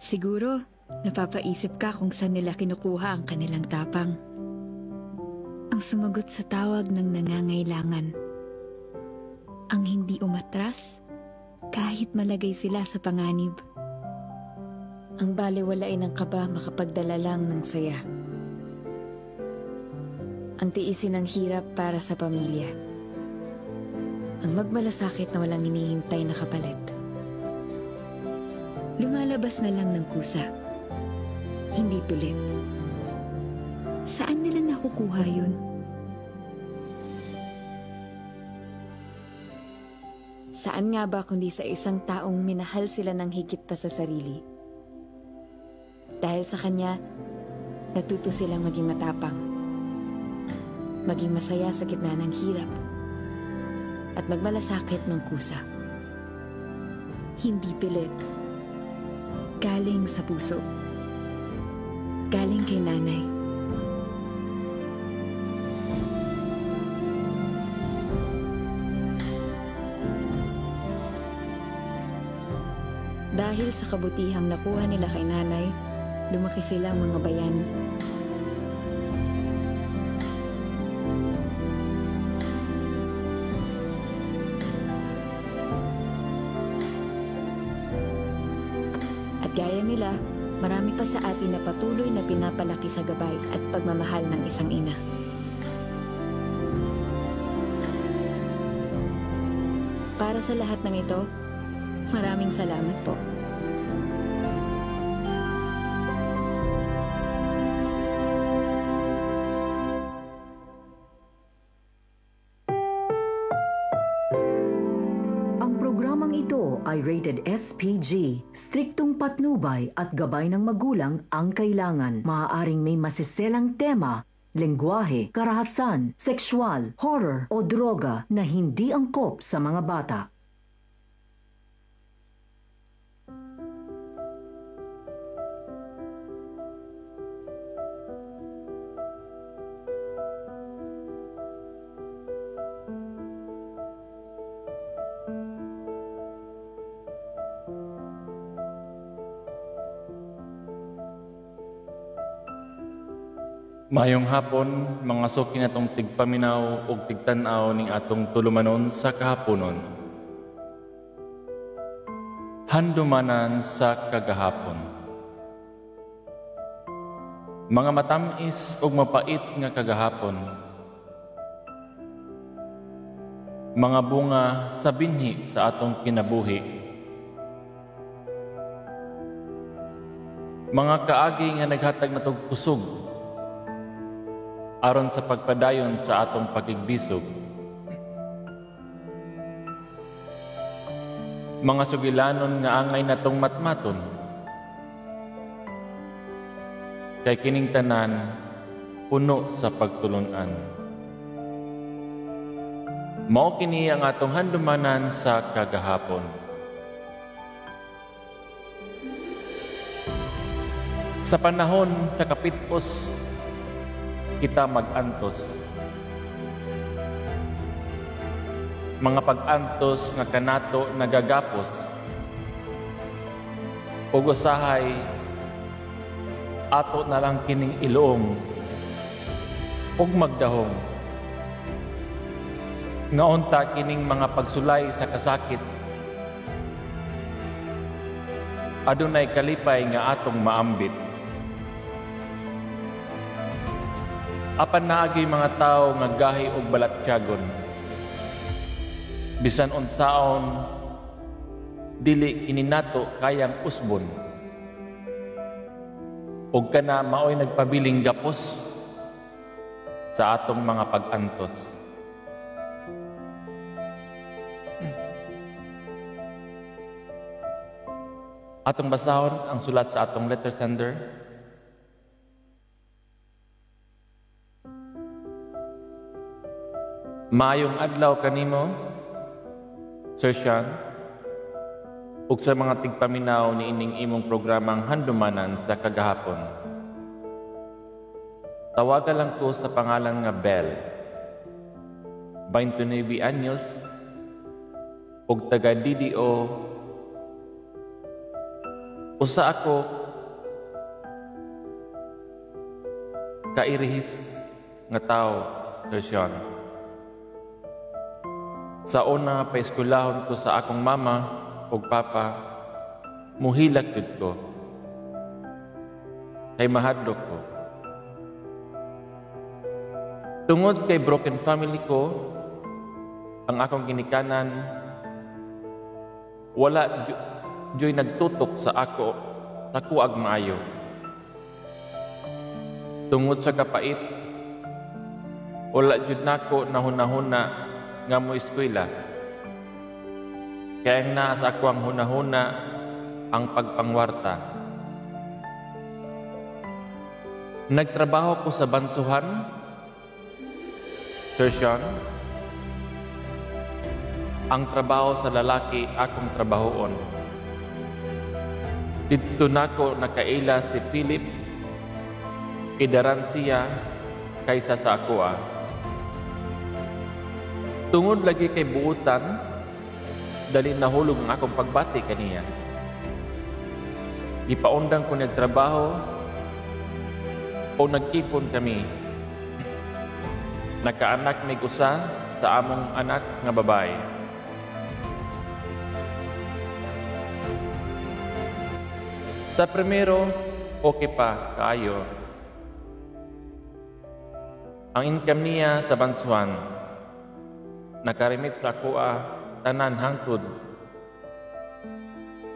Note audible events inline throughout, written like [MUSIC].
Siguro, napapaisip ka kung saan nila kinukuha ang kanilang tapang. Ang sumagot sa tawag ng nangangailangan. Ang hindi umatras kahit malagay sila sa panganib. Ang baliwalain ng kaba makapagdala lang ng saya. Ang tiisin ng hirap para sa pamilya. Ang magmalasakit na walang hinihintay na kapalit. Lumalabas na lang ng kusa. Hindi pilit. Saan nila nakukuha yun? Saan nga ba kundi sa isang taong minahal sila ng higit pa sa sarili? Dahil sa kanya, natuto silang maging matapang. Maging masaya sa gitna ng hirap. At magmalasakit ng kusa. Hindi pilit. Galing sa puso. Galing kay nanay. Dahil sa kabutihang nakuha nila kay nanay, lumaki silang mga bayani. Pa sa atin na patuloy na pinapalaki sa gabay at pagmamahal ng isang ina. Para sa lahat ng ito, maraming salamat po. Ang programang ito ay rated SPG. Striktong patnubay at gabay ng magulang ang kailangan. Maaaring may masiselang tema, lengguwahe, karahasan, sexual, horror o droga na hindi angkop sa mga bata. Mayong hapon, mga suki na tong tigpaminaw o tigtanaw ning atong tulumanon sa kahaponon. Handumanan sa kagahapon. Mga matamis ug mapait nga kagahapon. Mga bunga sa binhi sa atong kinabuhi. Mga kaagi nga naghatag natog kusog aron sa pagpadayon sa atong pagigbisog. Mga sugilanon nga angay natong matmaton. Kay kining tanan puno sa pagtulunan. Mao kini ang atong handumanan sa kagahapon. Sa panahon sa kapitpos kita mag-antos. Mga pag-antos nga kanato nagagapos. Ug ato na lang kining iloong ug magdahong. Nga unta kining mga pagsulay sa kasakit. Adunay kalipay nga atong maambit. Apan naagi mga tao nga gahi og balatyagon bisan unsaon dili kini nato kayang usbon. Ug kana maoy nagpabiling gapos sa atong mga pag-antos. Atong basahon ang sulat sa atong letter sender Maayong adlaw kanimo, Sir Sean, ug sa mga tigpaminaw ni ining imong programang handumanan sa kagahapon. Tawagan lang ko sa pangalan nga Bell. 29 anyos ug taga DDO Usa ako kairihis nga tao, Sir Sean. Sa una, paiskulahon ko sa akong mama o papa, muhilak yun ko. Kay mahadlok ko. Tungod kay broken family ko, ang akong ginikanan, wala joy nagtutok sa ako, sa kuag maayo. Tungod sa kapait, wala jud nako nahuna-huna nga mo eskwela. Kaya naa sa ako ang hunahuna ang pagpangwarta. Nagtrabaho ko sa bansuhan, Sir Sean. Ang trabaho sa lalaki akong trabahoon. Dito nako nakaila si Philip, idaran siya kaysa sa ako ah. Tungod lagi kay buutan, dali nahulog ang akong pagbati kaniya. Ipaundang ko nagtrabaho o nag-ipon kami. Nakaanak may usa sa among anak nga babae. Sa primero, okay pa, kaayo. Ang income niya sa bansuan, nakarimit sa kuha, tanan hangtod.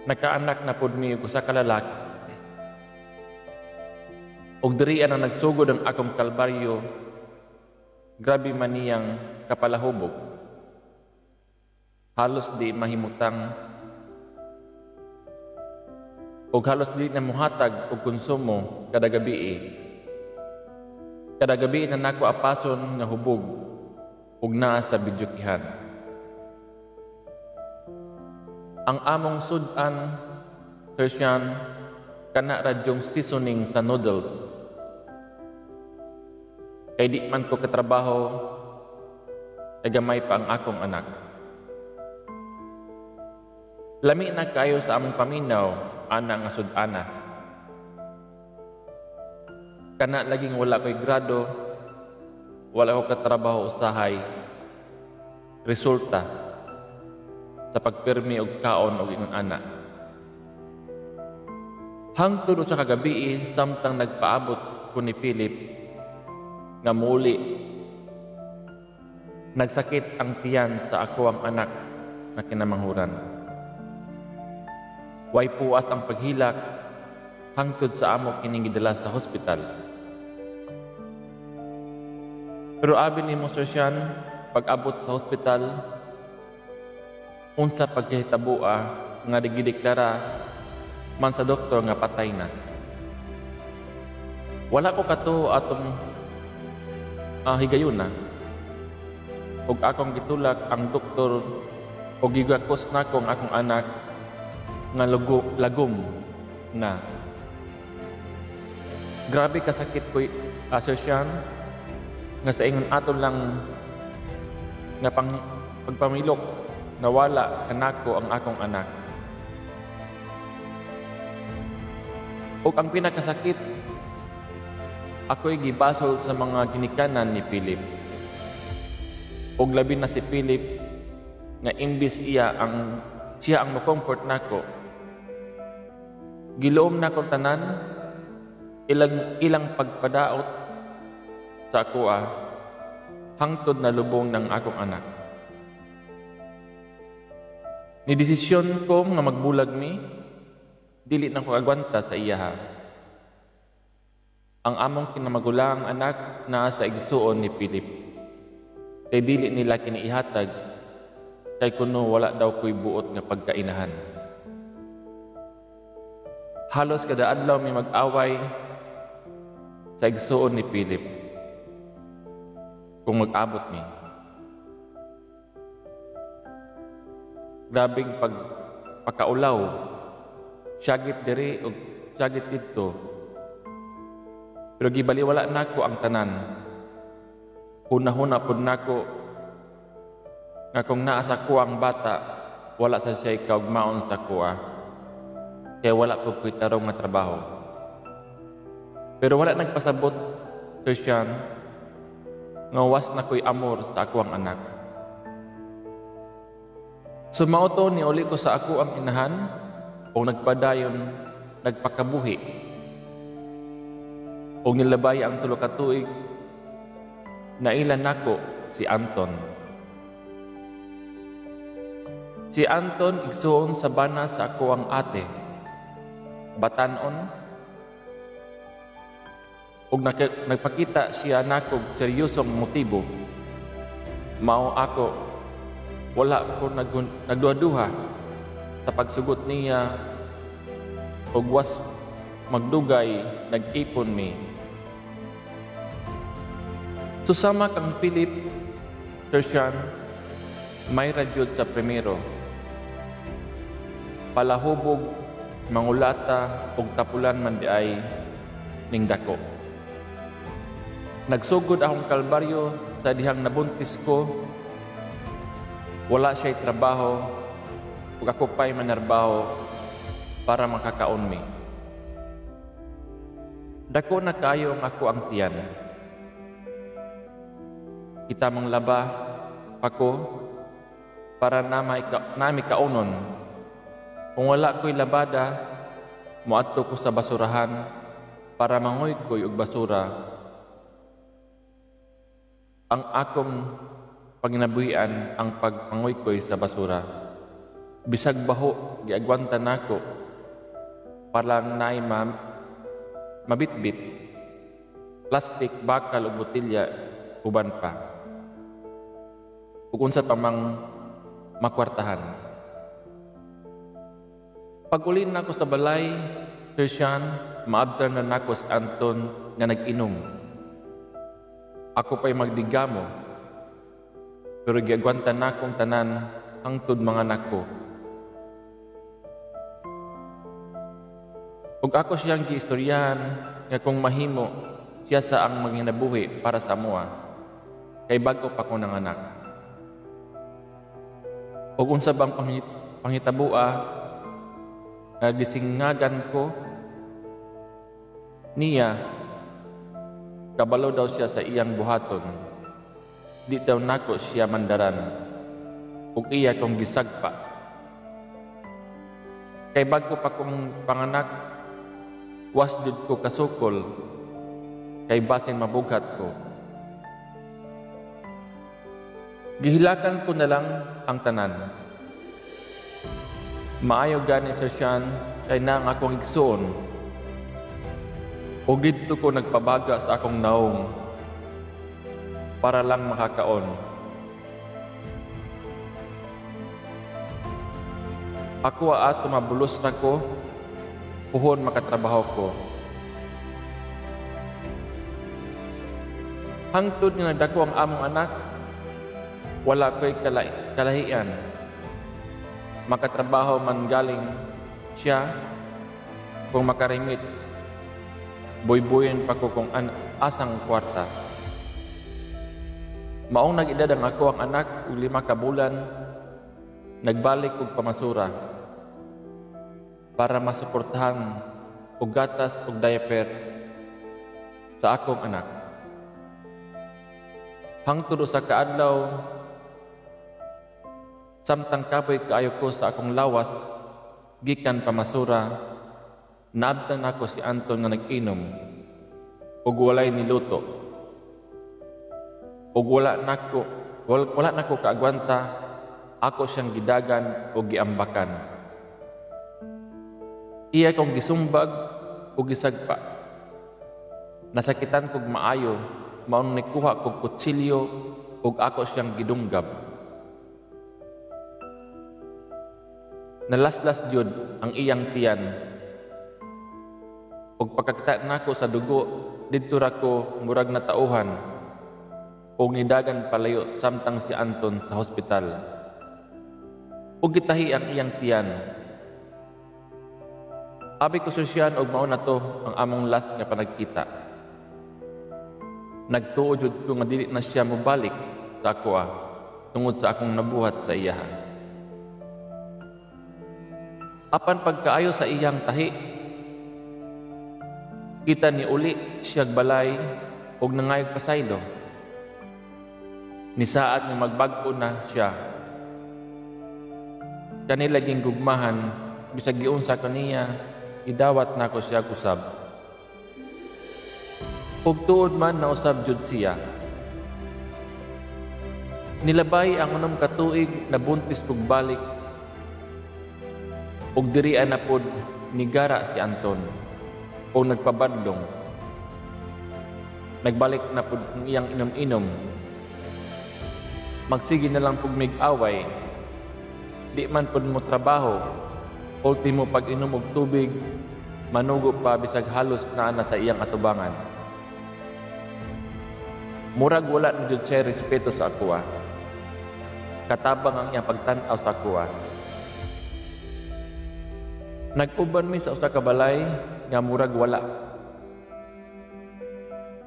Nakaanak na pud mi usa ka lalaki. Og diri ang nagsugod ang akong kalbaryo, grabe man niyang kapalahubog. Halos di mahimutang og halos di na muhatag og konsumo kada gabi. Kada gabi na nako apason nga hubog ug naa sa bidyukihan. Ang among sudan, Persian, kana radyong seasoning sa noodles. Kay di man ko katrabaho, kay gamay pa ang akong anak. Lami na kayo sa among paminaw, ana nga sudana. Kana laging wala ko'y grado, wala ko katrabaho usahay. Resulta sa pagpirmi og kaon og ingon ana. Hangtod sa kagabi samtang nagpaabot ko ni Philip nga muli nagsakit ang tiyan sa ako ang anak na kinamanghuran. Way puas ang paghilak hangtod sa amo kining gidala sa hospital. Pero abi ni mo Sir pag-abot sa hospital, unsa pagkahitabo nga digideklara man sa doktor nga patay na. Wala ko kato atong uh, higayon na. Ug akong gitulak ang doktor og gigakos nako ang akong anak nga lugo, lagom na. Grabe kasakit ko asosyan nga sa ingon aton lang nga pang pagpamilok nawala kanako ang akong anak. O ang pinakasakit, ako'y gibasol sa mga ginikanan ni Philip. O labi na si Philip, nga imbis iya ang siya ang mo-comfort nako. Giloom nako tanan, ilang ilang pagpadaot sa ako ah, hangtod na lubong ng akong anak. Ni desisyon ko nga magbulag mi, dili na ko agwanta sa iya. Ang among kinamagulang anak naa sa igsuon ni Philip. Kay dili nila kiniihatag, kay kuno wala daw ko'y buot nga pagkainahan. Halos kada adlaw may mag-away sa igsuon ni Philip. Kung mag-abot mi. grabing pag pakaulaw syagit diri ug syagit didto pero gibaliwala nako ang tanan hunahuna pud nako nga kung naa ko ang bata wala sa siya kaugmaon sa kuha kaya wala po ko'y tarong nga trabaho. Pero wala nagpasabot, Sir Sean, nga was na ko'y amor sa ako ang anak. Sumauto ni uli ko sa ako ang inahan, o nagpadayon, nagpakabuhi. O nilabay ang tulo ka tuig, nailan nako si Anton. Si Anton igsuon sa bana sa ako ang ate. Batanon. Ug nagpakita siya nako og seryosong motibo. Mao ako wala ko nag- nagduha-duha sa pagsugot niya ug was magdugay nag-ipon mi. Susama kang Philip Tertian may radyod sa primero. Palahubog, mangulata, ug tapulan man di ay ning dako. Nagsugod akong kalbaryo sa dihang nabuntis ko. Wala siya'y trabaho, ug ako pa'y manarbaho para makakaon mi. Dako na kayo ang ako ang tiyan. Kita mong laba, pako, para na may kaunon. Kung wala ko'y labada, muadto ko sa basurahan para mangoy ko'y og basura. Ang akong panginabuhian ang pagpangoy ko'y sa basura. Bisag baho, giagwanta nako para lang naay ma mabitbit, plastic, bakal o botilya, uban pa. Ug unsa pa mang makwartahan. Pag-ulin nako sa balay, Sir Sean, maabtar na nako si Anton nga nag-inom. Ako pa'y magdigamo, pero giagwanta na akong tanan hangtod mga nako. Ug ako siyang giistoryahan nga kung mahimo siya sa ang manginabuhi para sa amuha, kay bago pa ko nanganak. Ug unsa bang pangit pangitabua nga gisingagan ko niya kabalo daw siya sa iyang buhaton. Di daw nako siya mandaran. Ug iya kong gisagpa. Kay bago pa kong panganak was jud ko kasukol. Kay basin mabughat ko. Gihilakan ko na lang ang tanan. Maayo gani sa siyan kay na ang akong igsoon. Ug didto ko nagpabaga sa akong naong para lang makakaon. Ako ato mabulos na ko, puhon makatrabaho ko. Hangtod nga nagdako ang among anak, wala ko'y kalahian. Makatrabaho man galing siya kung makarimit. Boy-boyin pa ko kung an asang kwarta. Maong nag-edad ang ako ang anak ug lima ka bulan, nagbalik og pamasura para masuportahan og gatas ug diaper sa akong anak. Hangtod sa kaadlaw, Samtang kapoy kaayo ko sa akong lawas, gikan pamasura, naabtan ako si Anton nga nag-inom, ug walay niluto. Ug wala nako, wala, wala nako kaagwanta, ako siyang gidagan o giambakan. Iya kong gisumbag o gisagpa. Nasakitan kog maayo, maun nikuha kog kutsilyo ug ako siyang gidunggab. Nalaslas jud ang iyang tiyan. Ug pagkakita nako sa dugo, didto ra ko murag na tauhan. Ug nidagan palayo samtang si Anton sa hospital. Ug gitahi ang iyang tiyan. Abi ko susyan og mao na to ang among last nga panagkita. Nagtuo jud ko nga dili na siya mobalik sa ako tungod sa akong nabuhat sa iyahan. Apan pagkaayo sa iyang tahi, kita ni uli siyag balay og nangayog pasaylo. Ni saat nga magbag-o na siya. Kanila ging gugmahan, bisag giunsa kaniya, idawat nako siya kusab. Ug man na usab jud siya. Nilabay ang unang katuig na buntis kog balik ug dirian na pod ni Gara si Anton o nagpabadlong. Nagbalik na ang iyang inom-inom. Magsige na lang pug mig-away. Di man pod mo trabaho. Ultimo pag inom og tubig, manugo pa bisag halos na na sa iyang atubangan. Murag wala na jud siya respeto sa akuha. Katabang ang iyang pagtan-aw sa akuha. Nag-uban mi sa usa ka balay nga murag wala.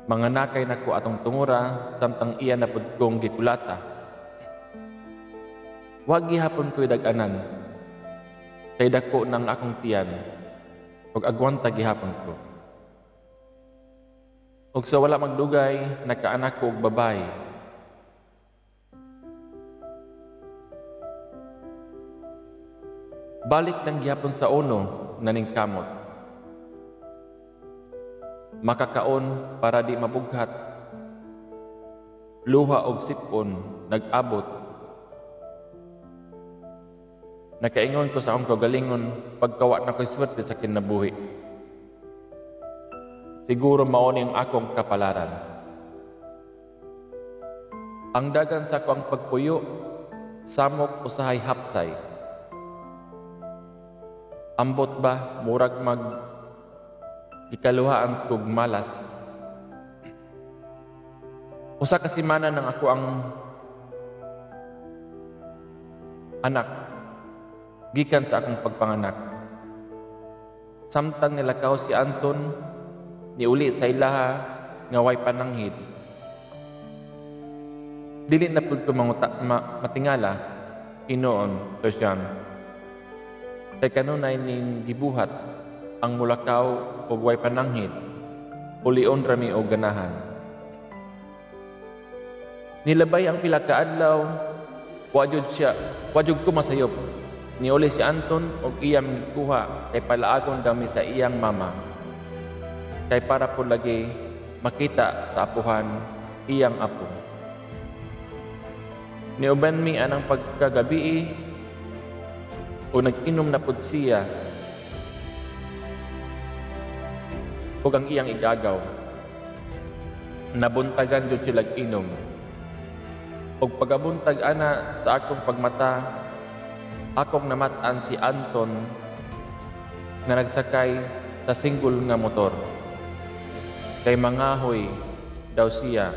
Mga nakay nako atong tungura samtang iya na pud kong gikulata. Wag gihapon ko'y dag-anan. Kay dako ng akong tiyan. ug agwanta gihapon ko. Ug sa wala magdugay, nakaanak ko og babae. Balik ng gihapon sa uno, naning kamot. Makakaon para di mabughat. Luha og sipon, nag-abot. Nakaingon ko sa akong kagalingon, pagkawa na ko'y swerte sa kinabuhi. Siguro mauni ang akong kapalaran. Ang dagan sa akong pagpuyo, samok usahay hapsay. Ambot ba, murag mag ikaluhaan kog malas. Usa ka semana nang ako ang anak gikan sa akong pagpanganak. Samtang nilakaw si Anton, niuli sa ilaha nga way pananghid. Dili na pud ko matingala inoon Persian. Kay kanunay ning gibuhat ang mulakaw ug way pananghid ulion rami og ganahan. Nilabay ang pila ka adlaw, wajud siya, wajud ko masayop. Niuli si Anton og iyang kuha kay palaagon dami sa iyang mama. Kay para po lagi makita sa apuhan iyang apo. Niuban mi anang pagkagabi o nag-inom na pud siya ug ang iyang igagaw. Nabuntagan jud sila inom. Ug pagabuntag ana sa akong pagmata, akong namatan si Anton na nagsakay sa single nga motor. Kay mangahoy daw siya.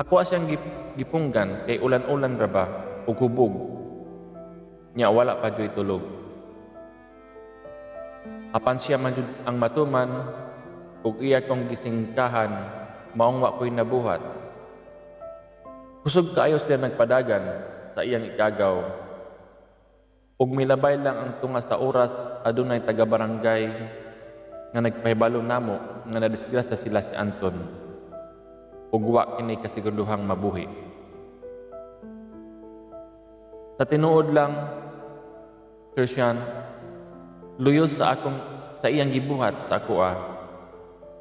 Ako gip- gipunggan kay ulan-ulan ra ba ug hubog. Nya wala pa joy tulog. Apan siya man ang matuman ug iya kong gisingkahan maong wa nabuhat. Kusog kaayo siya nagpadagan sa iyang ikagaw. Ug milabay lang ang tunga sa oras adunay taga-barangay nga nagpahibalo namo nga nadisgrasya sila si Anton. Ug wa kini kasiguruhang mabuhi. Sa tinuod lang, Christian, luyos sa akong sa iyang gibuhat sa ako ah.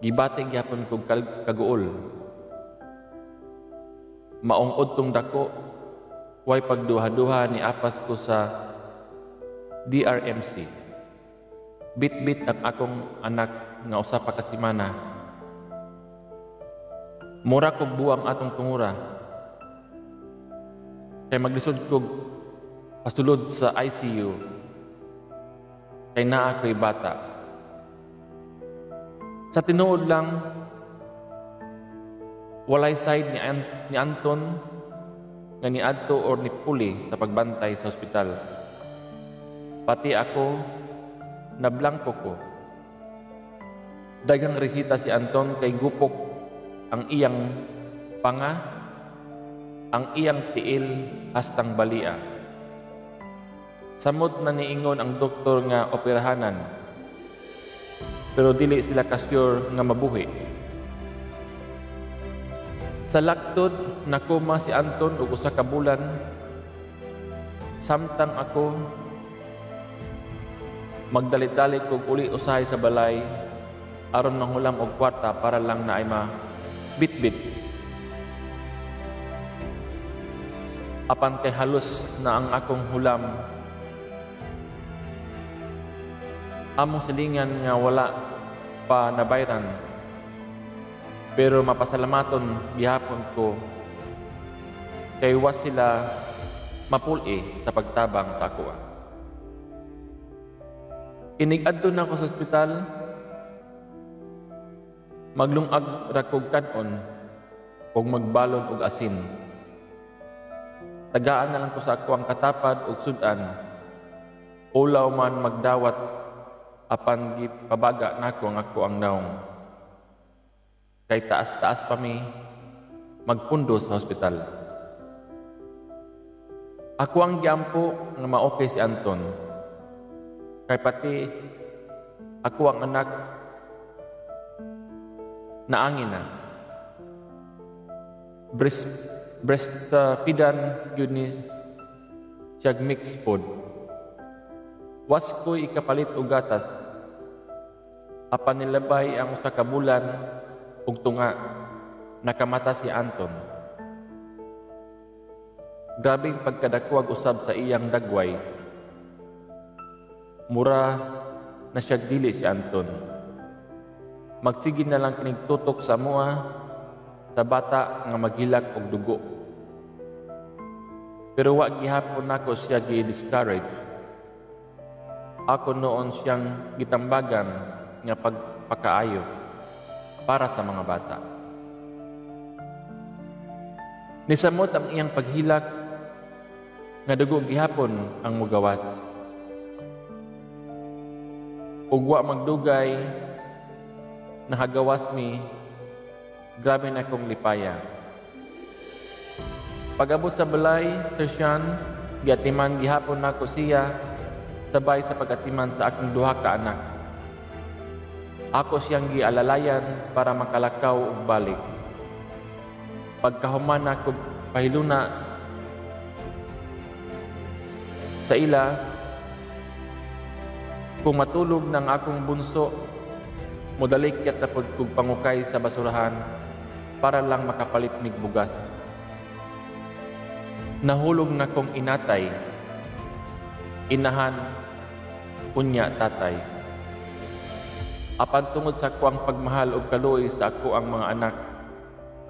Gibati gyapon kog kag- kaguol. Maong udtong dako, way pagduha-duha ni apas ko sa DRMC. Bit-bit ang akong anak nga usa pa ka semana. Mura kog buang atong tungura. Kay maglisod kog pasulod sa ICU kay naa ko'y bata. Sa tinuod lang, walay side ni, An- ni Anton nga ni Adto or ni Puli sa pagbantay sa ospital. Pati ako, nablangko ko. Daghang resita si Anton kay gupok ang iyang panga, ang iyang tiil hastang balia. Samot na niingon ang doktor nga operahanan. Pero dili sila kasyur nga mabuhi. Sa laktod, nakuma si Anton og usa ka bulan. Samtang ako magdalit-dalit kog uli usahay sa balay aron manghulam og kwarta para lang na ay ma bitbit. Apan kay halos na ang akong hulam among silingan nga wala pa nabayran. Pero mapasalamaton gihapon ko kay was sila mapuli sa pagtabang sa ako. Inig-adto na ako sa ospital. Maglungag ra kog kanon ug magbalon og asin. Tagaan na lang ko sa ako ang katapad ug sudan. Ulaw man magdawat apan gipabaga nako ang ako ang naong. Kay taas-taas pa mi magpundo sa hospital. Ako ang giampo nga maokay si Anton. Kay pati ako ang anak naangin na. Breast, breast uh, pidan yun ni siyag mix food. Was ko'y ikapalit og gatas apan nilabay ang usa ka bulan ug tunga nakamata si Anton. Grabing pagkadakuwag usab sa iyang dagway. Mura na siya dili si Anton. Magsige na lang kinig tutok sa mua sa bata nga maghilak og dugo. Pero wa gihapon nako siya gi-discourage. Ako noon siyang gitambagan nga pagpakaayo para sa mga bata. Nisamot ang iyang paghilak nga dugo gihapon ang mugawas. Ug wa magdugay nahagawas mi grabe na kong lipaya. Pag-abot sa balay, Christian, giatiman gihapon nako siya sabay sa pagatiman sa akong duha ka anak. Ako siyang gialalayan para makalakaw og balik. Pagkahuman ako pahiluna sa ila, kung matulog ng akong bunso, mudalikyat na pod kog pangukay sa basurahan para lang makapalit mig bugas. Nahulog na kong inatay, inahan, unya tatay. Apan tungod sa kuang pagmahal og kaluoy sa ako ang mga anak,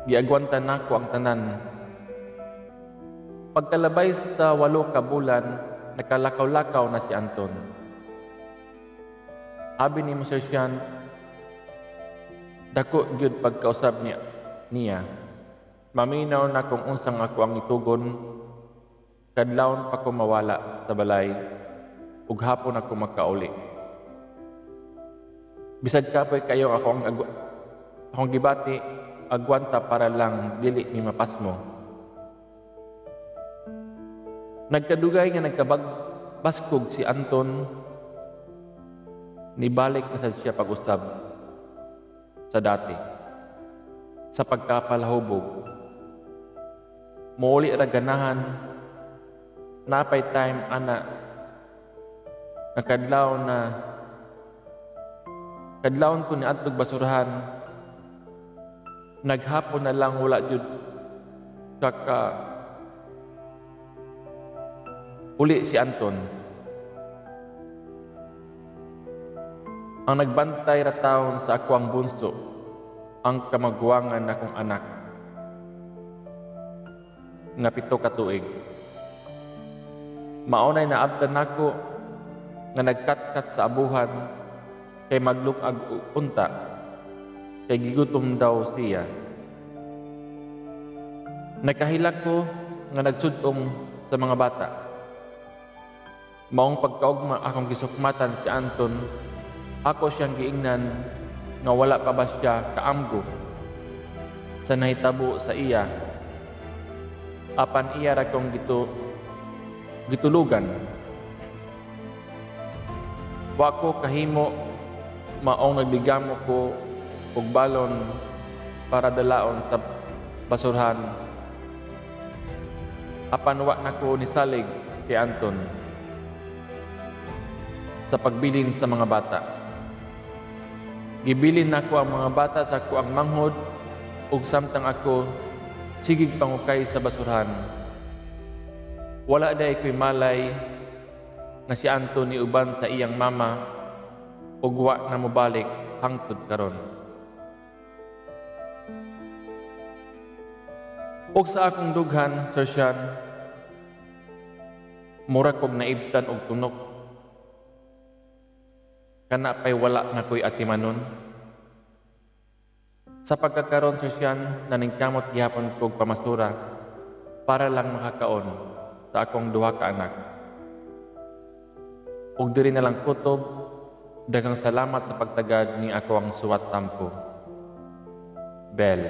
giagwantan nako ang tanan. Pagkalabay sa walo ka bulan, nakalakaw-lakaw na si Anton. Abi ni Mr. Sian, dako gyud pagkausap niya, niya. Maminaw na kung unsang ako ang itugon, kadlawon pa ko mawala sa balay, ug hapon ako makauli. Bisad kapoy kayo ako ang agwa, akong gibati, agwanta para lang dili mi mapasmo. Nagkadugay nga nagkabagbaskog si Anton, nibalik na sad siya pag-usab sa dati, sa pagkapalahubog. Muuli ra ganahan, napay time ana, nakadlaw na kadlawon ko ni adtog basurahan. Naghapon na lang wala jud kaka uli si Anton. Ang nagbantay ra taon sa ako ang bunso ang kamagwangan akong anak. Nga pito ka tuig. Maunay na abdan nako nga nagkatkat sa abuhan kay maglukag unta kay gigutom daw siya. Nakahilak ko nga nagsudong sa mga bata. Maong pagkaugma akong gisukmatan si Anton, ako siyang giingnan nga wala pa ba siya kaamgo sa nahitabo sa iya. Apan iya ra kong gitu, gitulugan Wa ko kahimo maong nagligamo ko og balon para dalaon sa basurhan. Apan wa na ko nisalig kay Anton sa pagbilin sa mga bata. Gibilin nako ang mga bata sa ako ang manghod ug samtang ako sigig pangukay sa basurhan. Wala day ko'y malay nga si Anton ni uban sa iyang mama ug wa na mobalik hangtod karon. Og sa akong dughan, Sir Sean, mura kog naibtan og tunok. Kana pay wala na ko'y atimanon. Sa pagkakaroon, Sir Sean, naningkamot gihapon kog pamasura para lang makakaon sa akong duha ka anak. Ug diri na lang kutob, daghang salamat sa pagtagad ni ako ang suwat tampo. Bell.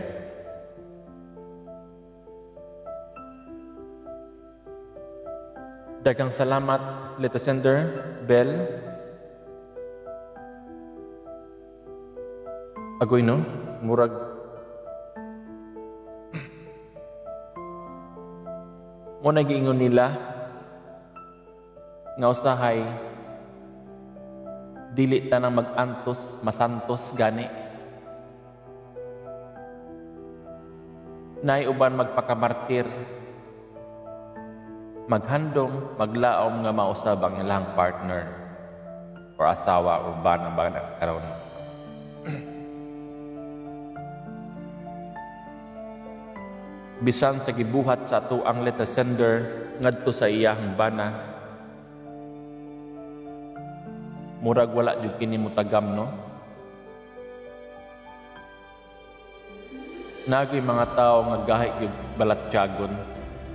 Daghang salamat, Leto Sender, Bell. Agoy no? Murag. Mo nagiingon nila nga usahay dili ta nang mag-antos, masantos gani. Nay uban magpakamartir maghandom, maglaom nga mausab ang ilang partner or asawa or bana ba na karon. Bisan sa gibuhat sa ato ang letter sender ngadto sa iyang bana. Murag wala jud kini mutagam no. Nagi mga tao nga gahi gyud balatyagon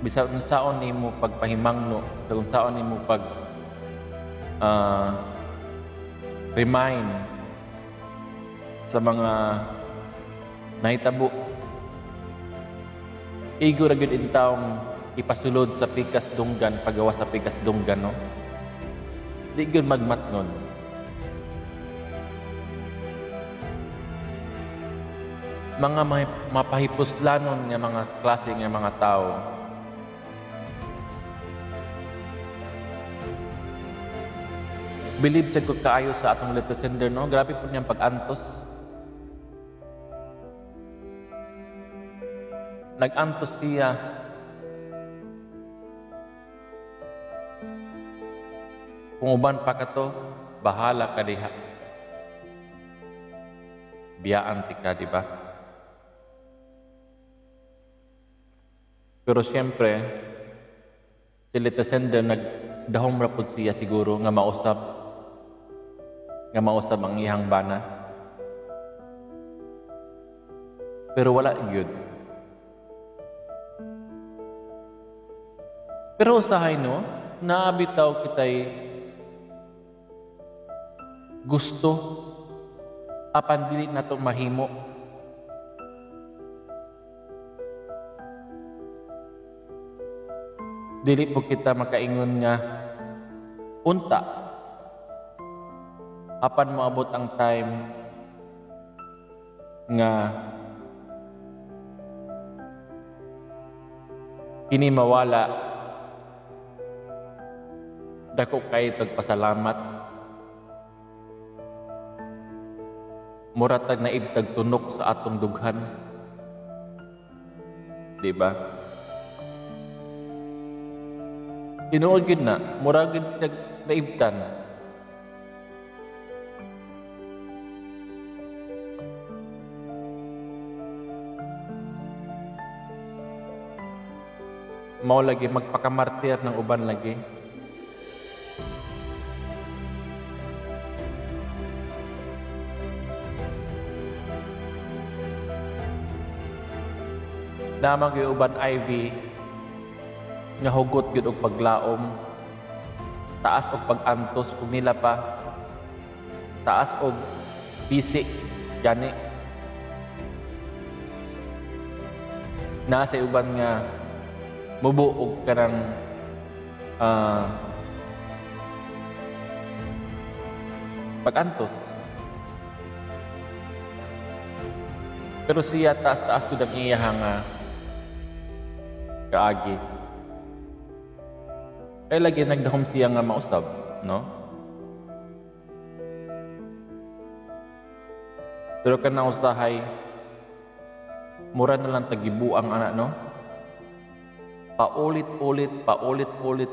bisag unsaon nimo pagpahimangno sa unsaon nimo pag uh, remind sa mga nahitabo. Igo ra gyud intawong ipasulod sa pikas dunggan pagawa sa pikas dunggan no? Di gyud magmatnon mga mapahipuslanon nga mga klase nga mga tao. Believe sa kaayo sa atong representer no? Grabe po niyang pag-antos. Nag-antos siya. Kung uban pa ka to bahala ka diha. Biyaan ti ka di ba pero siyempre si Little nagdahom rapod siya siguro nga mausap nga mausab ang iyang bana. Pero wala gyud. Pero usahay no, naabitaw kitay gusto apan dili nato mahimo dili po kita makaingon nga unta. Apan moabot ang time nga kini mawala. Dako kay tagpasalamat. Muratag na ibtag tunok sa atong dughan. Di ba tinuod gid na murag gid naibtan. Mao lagi magpakamartir ng uban lagi. Damang yung uban IV nga hugot gyud og paglaom taas og pagantos kung nila pa taas og bisik gani nasa uban nga mubuog ka ng uh, pag-antos. Pero siya taas-taas ko ang iya nga kaagi. Kaya lagi nagdahom siya nga mausab, no? Pero ka na usahay, mura na lang tagibu ang anak, no? Paulit-ulit, paulit-ulit,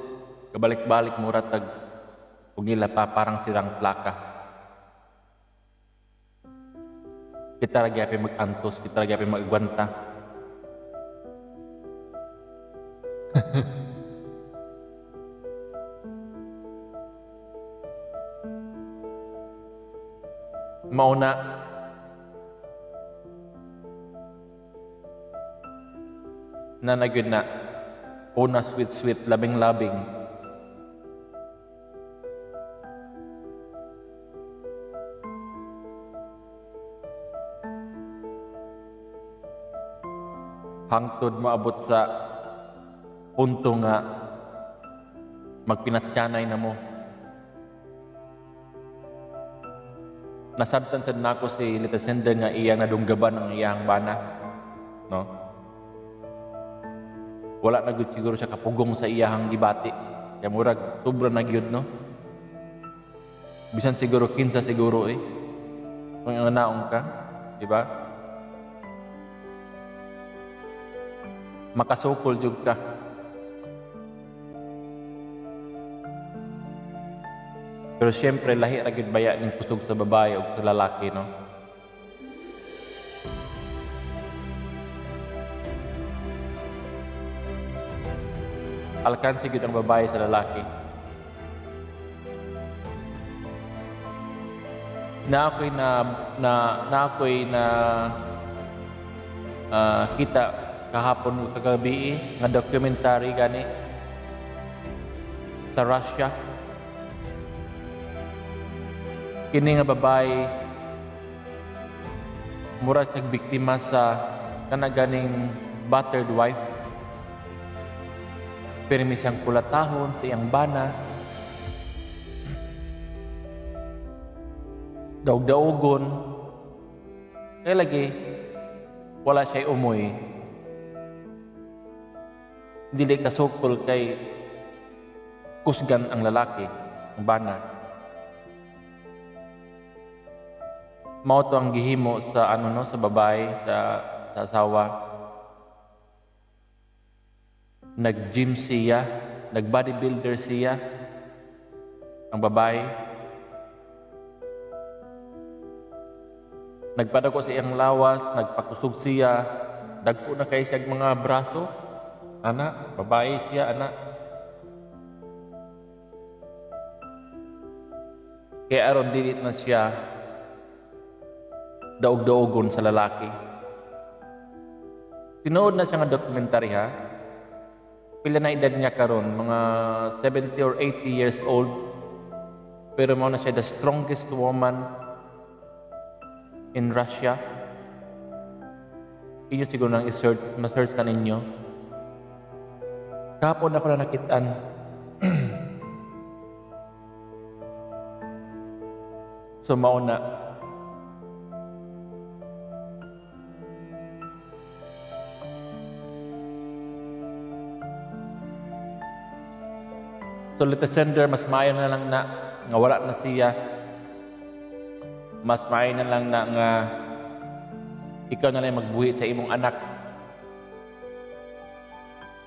kabalik-balik mura tag ug nila pa parang sirang plaka. Kita lagi apa mag-antos, kita lagi apa magwanta. Mauna na nagyud na una sweet sweet labing labing hangtod maabot sa punto nga magpinatyanay na mo. Nasabtan sad nako si Litasender nga iyang nadunggaban ang iyang bana. No? Wala na gud siguro siya kapugong sa iyang gibati. Kaya murag sobra na gyud no. Bisan siguro kinsa siguro eh. Kung ang naong ka, di ba? makasukol jud ka. Pero siyempre, lahi ra gid baya ning kusog sa babae o sa lalaki, no? Alkansi gid ang babae sa lalaki. Na ako'y na na na ako'y na ah, kita kahapon kagabi nga documentary gani sa Russia. Kini nga babae mura siyang biktima sa kanaganing battered wife. Pirmi siyang kulatahon sa iyang bana. Daog-daogon. Kaya lagi, wala siya umoy dili kasukol kay kusgan ang lalaki, ang bana. Mao to ang gihimo sa ano no sa babae sa, sa asawa. Nag-gym siya, nag-bodybuilder siya ang babae. Nagpadako sa iyang lawas, nagpakusog siya, dagko na kay siya mga braso, anak, babae siya, anak. Kaya aron dili na siya daog-daogon sa lalaki. Tinuod na siya nga documentary ha. Pila na edad niya karon, mga 70 or 80 years old. Pero mo na siya the strongest woman in Russia. Inyo siguro nang i-search, ma-search na ninyo. Kapon ako na nakitaan. [CLEARS THROAT] so mauna. Let the sender, mas maayo na lang na nga wala na siya. Mas maayo na lang na nga ikaw na lang magbuhi sa imong anak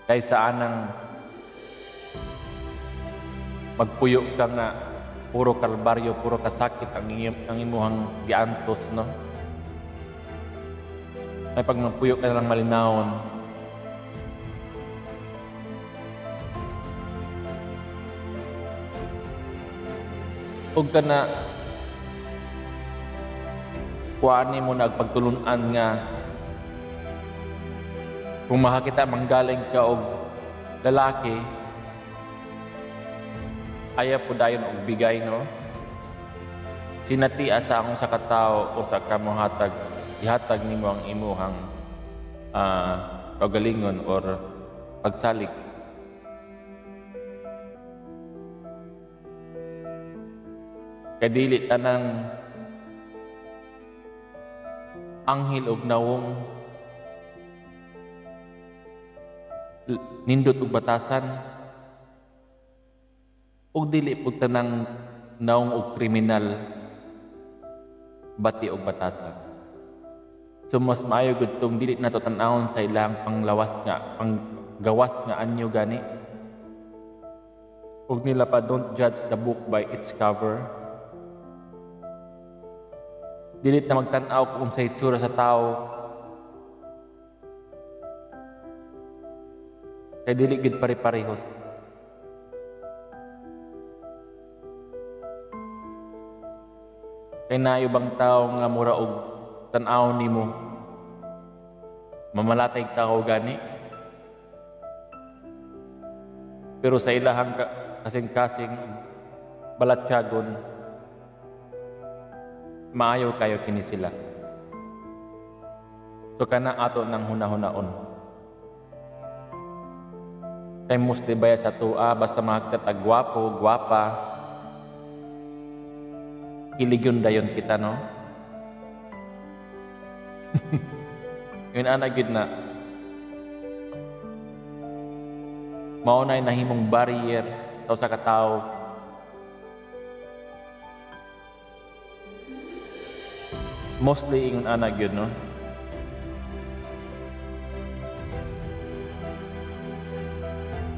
kaysa anang magpuyo ka nga puro kalbaryo, puro kasakit ang, iyong, ang imuhang giantos, no? Ay pag magpuyo ka na lang malinawon, Huwag ka na kuhaan mo nagpagtulunan nga kung makakita manggaling ka og lalaki ayaw po dayon og bigay no? Sinati sa akong sa katao o sa kamuhatag ihatag nimo ang imuhang uh, pagalingon or pagsalig Kay dili tanang anghel og nawong nindot og batasan ug dili pud tanang nawong og kriminal bati og batasan. So mas maayo gud tong dili nato tan-awon sa ilang panglawas nga panggawas nga anyo gani. Ug nila pa don't judge the book by its cover. Dili na magtan-aw kung sa itsura sa tao. Kay dili gid pare-parehos. Kay nayo bang tao nga mura og tan-aw nimo. Mamalatay tao gani. Pero sa ilahang ka, kasing-kasing balatsyagon, maayo kayo kini sila. So kana ato ng hunahunaon. Kay musti baya sa tua, basta makagtatag gwapo, gwapa, iligyon dayon kita, no? [LAUGHS] Yun ana gid na. Maunay nahimong barrier sa katao. Mostly ingon ana gyud no.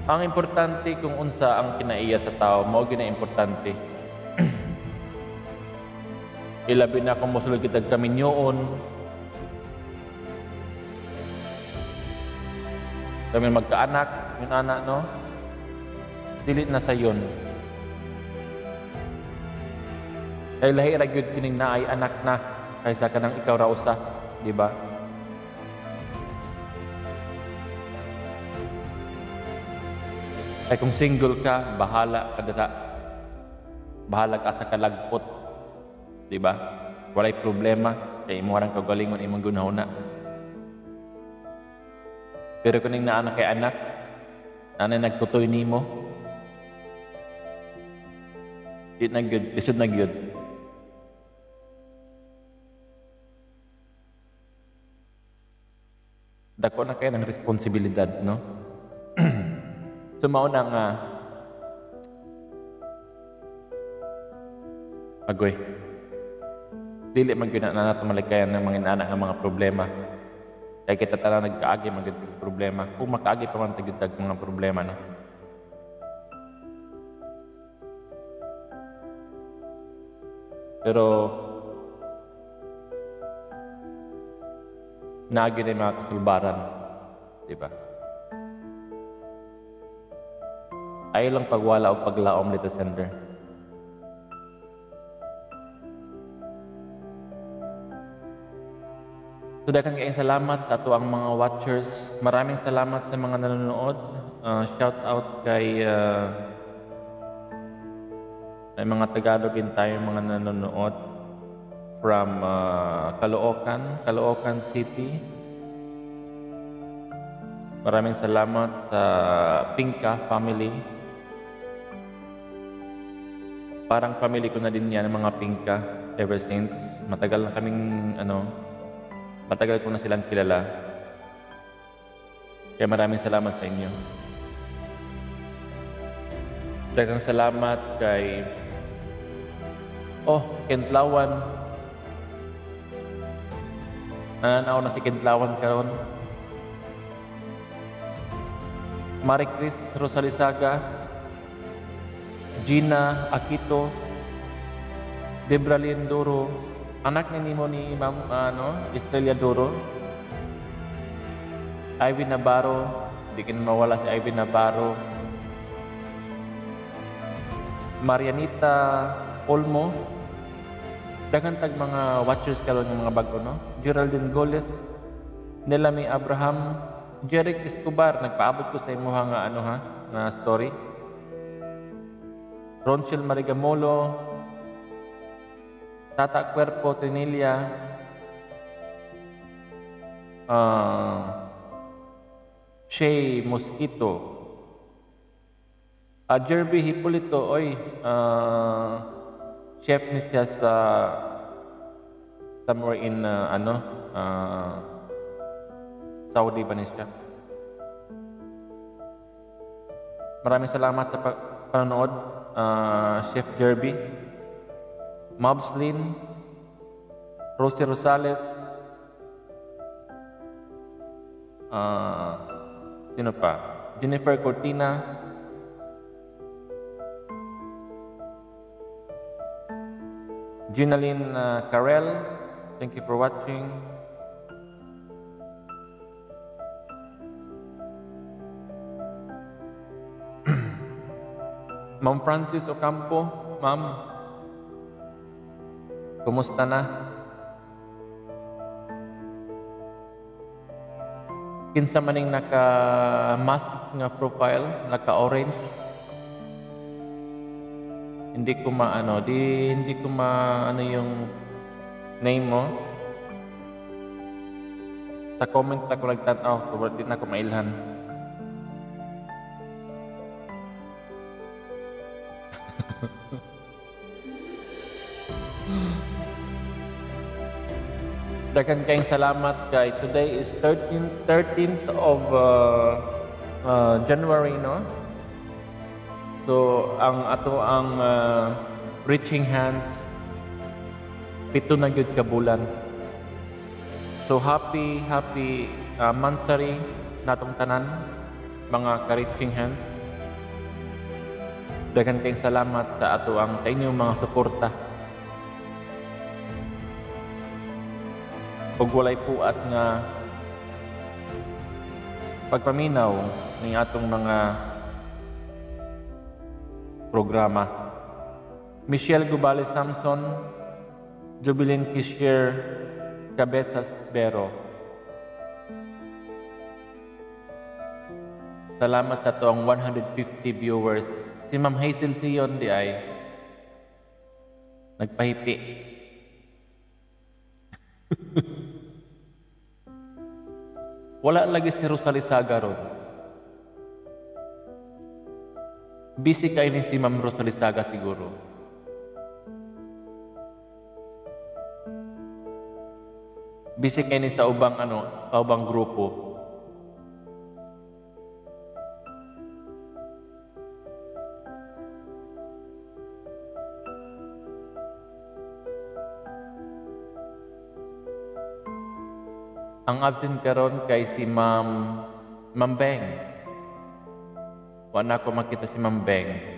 Ang importante kung unsa ang kinaiya sa tao, mao gyud importante. [CLEARS THROAT] Ilabi na kung mosulod kitag kaminyoon, kami magkaanak, yung anak, no? Dili na sa yun. Kay lahi ra gyud kining naay anak na kaysa kanang ikaw ra usa, di ba? Ay kung single ka, bahala ka dira. Bahala ka sa kalagpot. Di ba? Walay problema kay imo warang kagalingon imong gunahuna. Pero kuning naa kay anak, nanay nagtutoy nimo. Di na gyud, isod na gyud. Dako na kayo ng responsibilidad, no? [CLEARS THROAT] so mao na nga agoy. Dili man gyud na nato malikayan ng mga inaana nga mga problema. Kaya kita tara nagkaagi man gyud problema. Kung makaagi pa man tagid tag mga problema no. Pero Nagi na yung mga kasulbaran. Di ba? Ayaw lang pagwala o paglaom dito sender. So, dakan kayong salamat sa ato ang mga watchers. Maraming salamat sa mga nanonood. Uh, shout out kay uh, may mga Tagalog din tayo mga nanonood from uh, Caloocan, Caloocan City. Maraming salamat sa Pinka family. Parang family ko na din yan, mga Pinka, ever since. Matagal na kaming, ano, matagal ko na silang kilala. Kaya maraming salamat sa inyo. Dagang salamat kay Oh, Kentlawan, Nananaw na si Kidlawan karon. Marie Chris Rosalisaga, Gina Akito, Debralin Duro, anak ni nimo ni Ma'am ano, Estrella Duro. Ivy Navarro, di kin mawala si Ivy Navarro. Marianita Olmo, Dagan tag mga watchers karon ng mga bago no. Geraldine Goles, Nelami Abraham, Jeric Escobar nagpaabot ko sa imo nga ano ha na story. Ronchel Marigamolo, Tata Cuerpo Trinilia, uh, Shay Mosquito, uh, Jerby Hipolito, oy, uh, chef ni siya sa somewhere in uh, ano uh, Saudi ba ni siya. Maraming salamat sa pa- panonood, uh, Chef Jerby, Mobs Lynn, Rosie Rosales, uh, sino pa? Jennifer Cortina, Ginaline uh, Carell, thank you for watching. [CLEARS THROAT] Ma'am Francis Ocampo, ma'am, kumusta na? Kinsa maning naka-mask nga profile, naka-orange. Hindi ko maano, di hindi ko maano yung name mo. Sa comment ako nagtanaw, so di na ko mailhan. [LAUGHS] Daghang kayong salamat kay today is 13th 13th of uh, uh, January no. So ang ato ang uh, reaching hands pito na gyud ka bulan. So happy happy uh, mansari natong tanan mga ka-reaching hands. Daghang kayong salamat sa ato ang sa inyong mga suporta. ug walay puas nga pagpaminaw ng atong mga programa. Michelle Gubales Samson, Jubilin Kishier Cabezas Bero. Salamat sa toong 150 viewers. Si Ma'am Hazel Sion di ay nagpahipi. [LAUGHS] Wala lagi si Rosalisaga ron. Busy kayo ni si Ma'am Rosalisaga siguro. Busy kayo ni sa ubang ano, sa ubang grupo. Ang absent karon kay si Ma'am Ma'am. Wala ko makita si Ma'am Beng.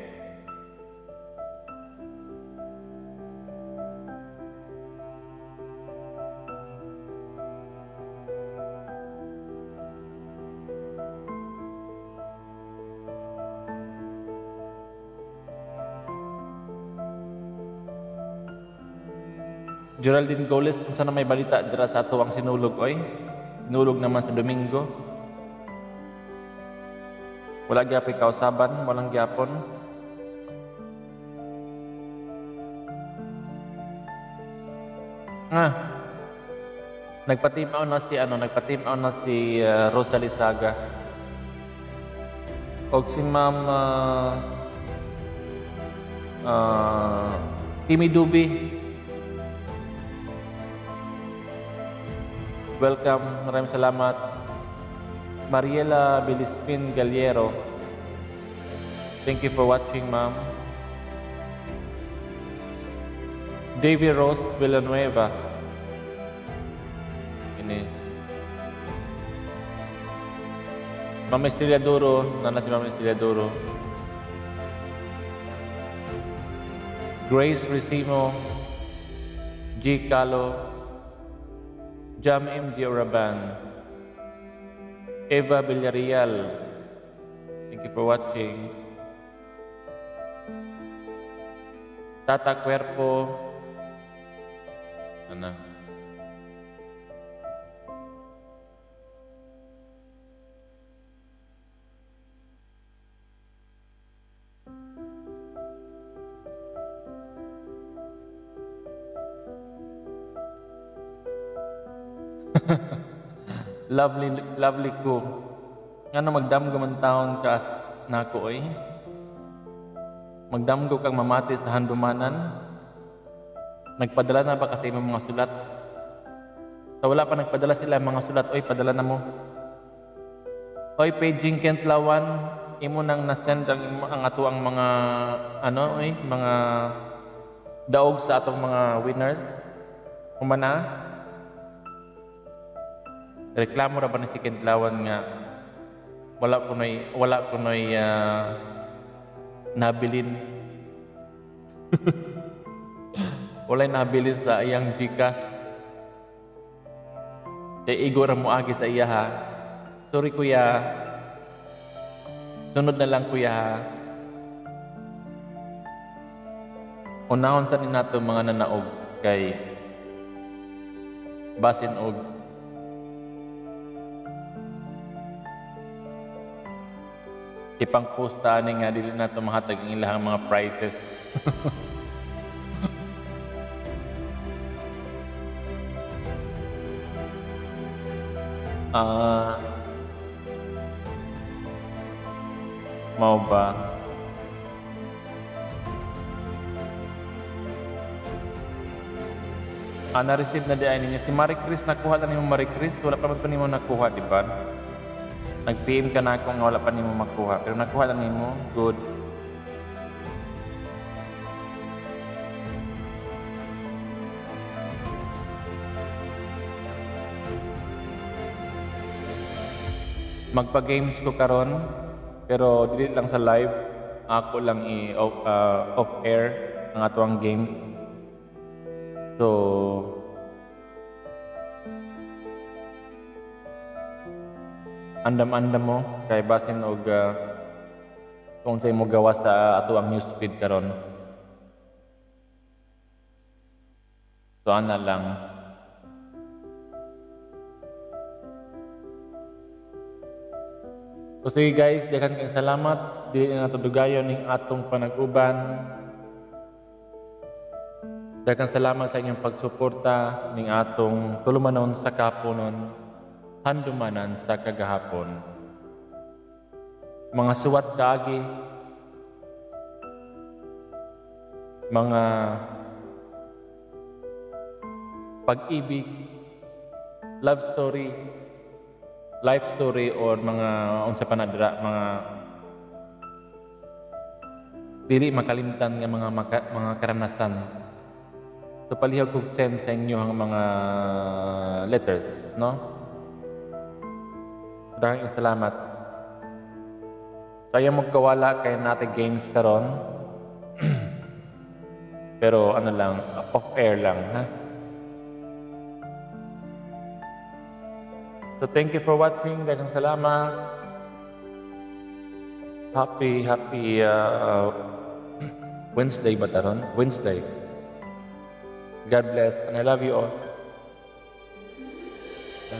Geraldine Goles, kung saan na may balita dira sa ato ang sinulog oy. Sinulog naman sa Domingo. Wala gyapon kausaban, walang gyapon. Ah. Nagpatimaw na si ano, nagpatimaw na si uh, Rosalie Saga. Og si Ma'am uh, uh, Timmy Dubi, Welcome, maraming salamat. Mariela Bilispin Galiero. Thank you for watching, ma'am. Davy Rose Villanueva. Ini. Mama Estrella Duro, nana si Mama Estrella Duro. Grace Ricimo, G. Calo, Jam MJ Oraban, Eva Villarreal. Thank you for watching. Tata Cuerpo. Ano? Lovely lovely ko. Ngano magdamgo man taon ka nako oy. Magdamgo kang mamati sa handumanan. Nagpadala na ba kasi imong mga sulat? Sa wala pa nagpadala sila mga sulat, oy padala na mo. Oy paging Kent Lawan, imo nang nasend ang ang ato ang mga ano oy mga daog sa atong mga winners. Humana. Reklamo ra ba ni si Kent Lawan nga wala ko noy wala ko noy ah, nabilin [LAUGHS] Walay nabilin sa iyang Gcash. Kay igo ra mo agi sa iya ha. Sorry kuya. Sunod na lang kuya ha. Unahon sa ni nato mga nanaog kay basin og ipang posta ani nga dili nato mahatag ang ilahang mga prizes. [LAUGHS] Ah. Mao ba? Ah, na-receive na di ay ninyo. Si Marie Chris, nakuha na ni Marie Chris. Wala pa man pa ni mo nakuha, di ba? Nag-PM ka na ako nga wala pa ni mo makuha. Pero nakuha lang ni mo. Good. Magpa-games ko karon pero dili lang sa live. Ako lang i off, ah, off air ang atuang games. So andam-andam mo kay basin og uh, kung sa mo gawa sa ato ang newsfeed karon. So ana lang. So sige guys, daghang kayong salamat. Dili na nato dugayon ning atong panag-uban. Daghang salamat sa inyong pagsuporta ning atong tulumanon sa kapunon handumanan sa kagahapon. Mga suwat kaagi, mga pag-ibig, love story, life story or mga unsa pa na dira, mga dili makalimtan nga mga maka, mga karanasan. So palihog kog send sa inyo ang mga letters, no? Maraming salamat. Kaya magkawala kay natin games karon. [CLEARS THROAT] Pero ano lang, off air lang, ha? So thank you for watching. Ganang salamat. Happy, happy uh, [CLEARS THROAT] Wednesday ba taron? Wednesday. God bless and I love you all.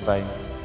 Bye-bye.